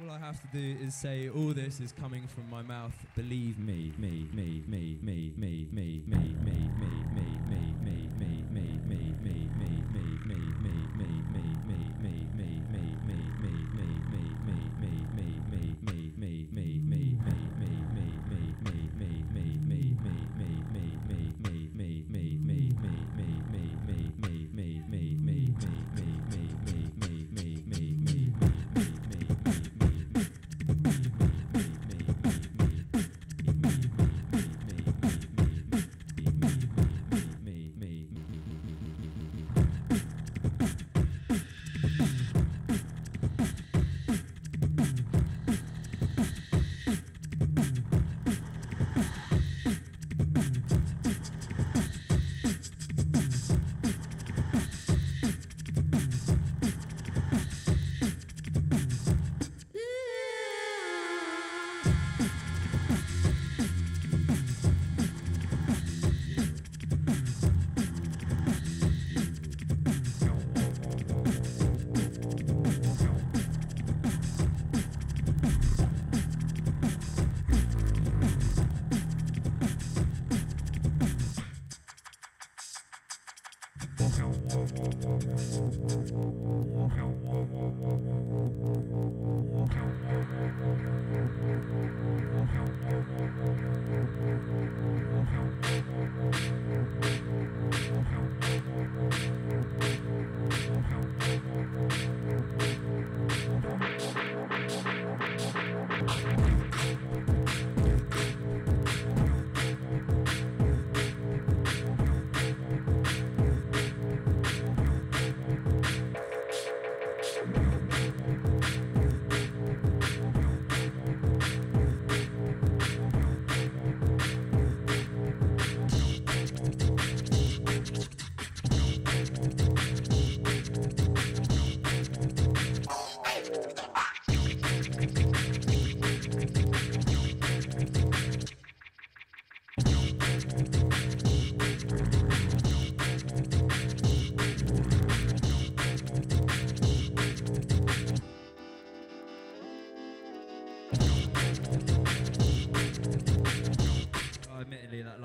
All I have to do is say all this is coming from my mouth. Believe me, me, me, me, me, me, me, me, me, me,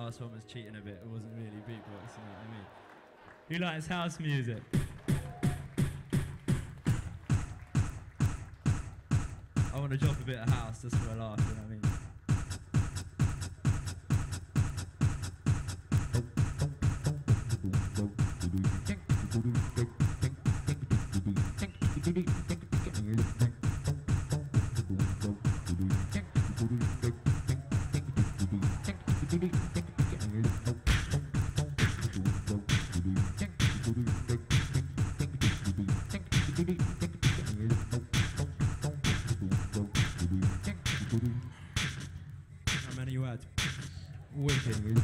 last one was cheating a bit. It wasn't really beatbox, you know what I mean? Who likes house music? I want to drop a bit of house just for a laugh, you know what I mean? How waiting is.